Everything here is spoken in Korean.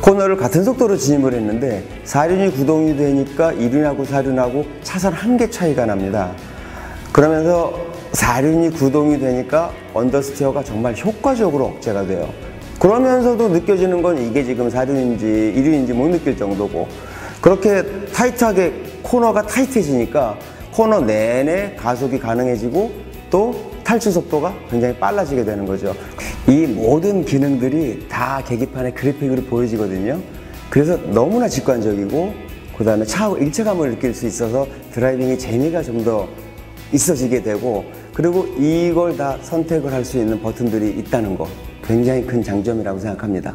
코너를 같은 속도로 진입을 했는데 사륜이 구동이 되니까 이륜하고 사륜하고 차선 한 개 차이가 납니다. 그러면서 사륜이 구동이 되니까 언더스티어가 정말 효과적으로 억제가 돼요. 그러면서도 느껴지는 건 이게 지금 사륜인지 이륜인지 못 느낄 정도고 그렇게 타이트하게 코너가 타이트해지니까 코너 내내 가속이 가능해지고 또 탈출 속도가 굉장히 빨라지게 되는 거죠. 이 모든 기능들이 다 계기판에 그래픽으로 보여지거든요. 그래서 너무나 직관적이고 그 다음에 차하고 일체감을 느낄 수 있어서 드라이빙의 재미가 좀 더 있어지게 되고 그리고 이걸 다 선택을 할 수 있는 버튼들이 있다는 거 굉장히 큰 장점이라고 생각합니다.